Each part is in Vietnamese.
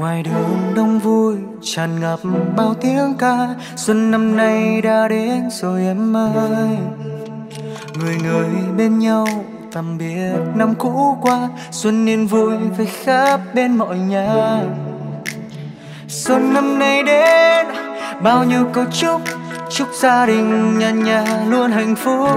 ngoài đường đông vui, tràn ngập bao tiếng ca. Xuân năm nay đã đến rồi em ơi. Người người bên nhau, tạm biệt năm cũ qua. Xuân yên vui với khắp bên mọi nhà xuân năm nay đến, bao nhiêu câu chúc chúc gia đình nhà nhà luôn hạnh phúc.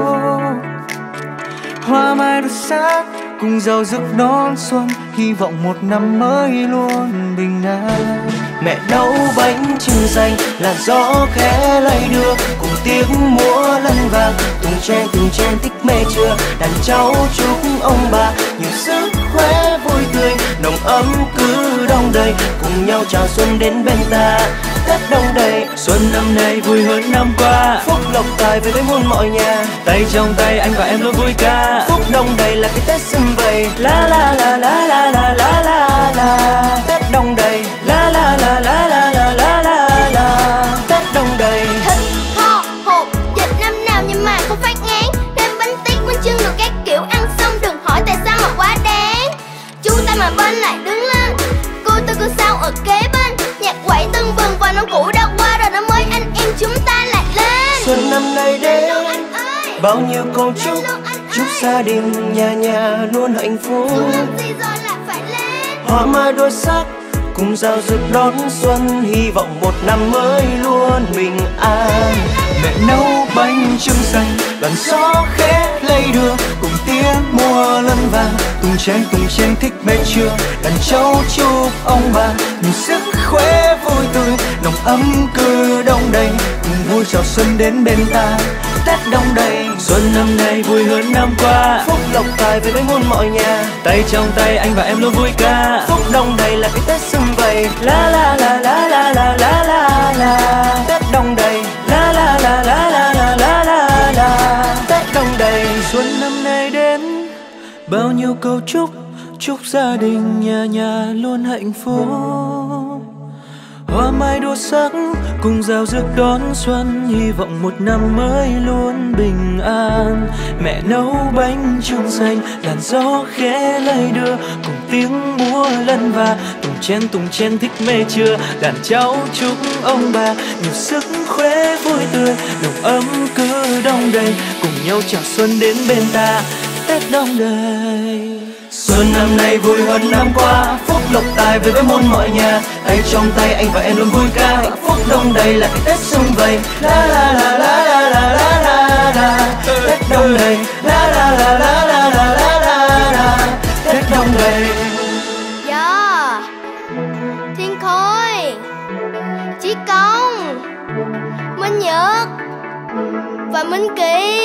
Hoa mai đốt sắc cùng giàu rực đón xuân, hy vọng một năm mới luôn bình an. Mẹ nấu bánh trưng xanh, là gió khẽ lay đưa, cùng tiếng múa lân vàng từng chen từng chen thích mê chưa, đàn cháu chúc ông bà nhiều sức tươi cùng nhau chào xuân đến bên ta tết đông đầy xuân năm nay vui hơn năm qua phúc lộc tài về với muôn mọi nhà tay trong tay anh và em luôn vui ca phúc đông đầy là cái tết xum vầy la la la la la la la la la tết đông đầy la la la la la la la la la tết đông đầy thịt kho hộp dịch năm nào nhưng mà không phát ngán đem bánh tét bánh chưng được các kiểu ăn xong đừng hỏi tại sao mà quá đáng chú ta mà bên lại đứng tôi cứ sao ở kế bên. Nhạc quẩy tưng bừng và năm cũ đã qua rồi năm mới anh em chúng ta lại lên. Xuân năm nay đến bao nhiêu câu chúc chúc gia đình nhà nhà luôn hạnh phúc. Hoa mai đôi sắc cùng giao rực đón xuân hy vọng một năm mới luôn bình an. Mẹ nấu bánh trưng xanh làn gió khẽ lay đưa cùng tiếng mùa lân vàng cùng chen cùng chen thích mẹ chưa? Đàn cháu chúc ông bà nhiều sức khỏe vui tươi nồng ấm cứ đông đầy cùng vui chào xuân đến bên ta. Tết đông đầy xuân năm nay vui hơn năm qua. Phúc lộc tài về với muôn mọi nhà. Tay trong tay anh và em luôn vui ca. Phúc đông đầy là cái tết xum vầy. La la la la la la la la la. Tết đông đầy bao nhiêu câu chúc chúc gia đình nhà nhà luôn hạnh phúc. Hoa mai đua sắc cùng giao rước đón xuân, hy vọng một năm mới luôn bình an. Mẹ nấu bánh trưng xanh, làn gió khẽ lay đưa, cùng tiếng múa lân và tùng chen tùng chen thích mê chưa? Đàn cháu chúc ông bà nhiều sức khỏe vui tươi, nồng ấm cứ đong đầy. Cùng nhau chào xuân đến bên ta tết đông đầy Xuân năm nay vui hơn năm qua Phúc lộc tài về với muôn mọi nhà Tay trong tay anh và em luôn vui ca Hạnh phúc đông đầy là cái Tết xung vầy La la la la la la la la la Tết đông đầy La la la la la la la la la Tết đông đầy Dạ Thiên Khôi Chí Công Minh Nhật Và Minh Kỳ